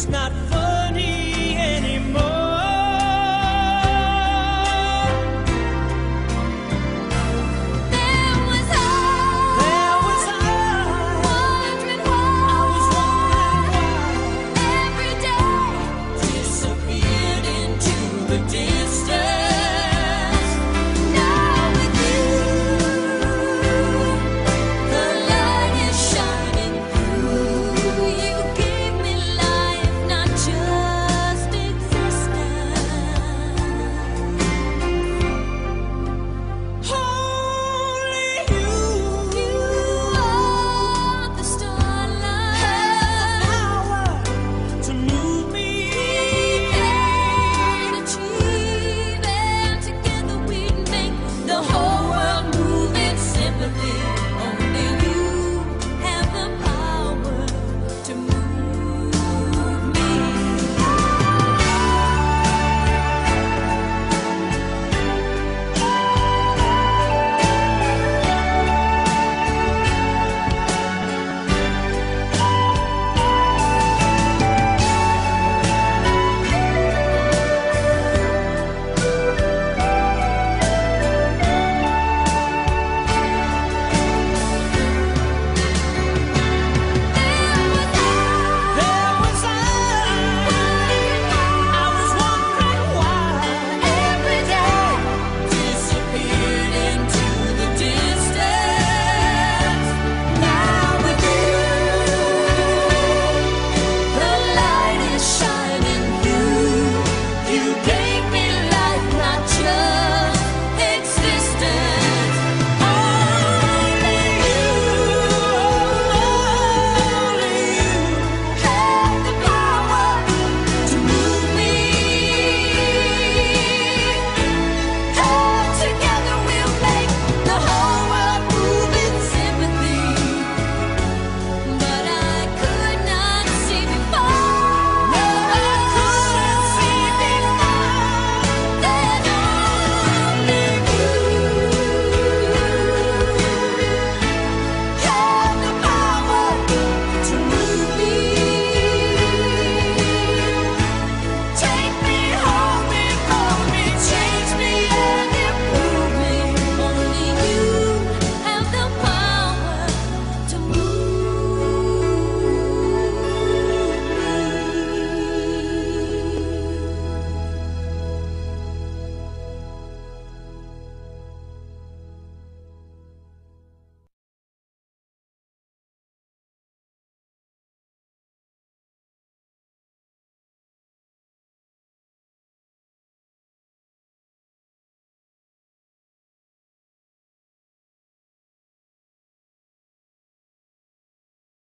It's not fun.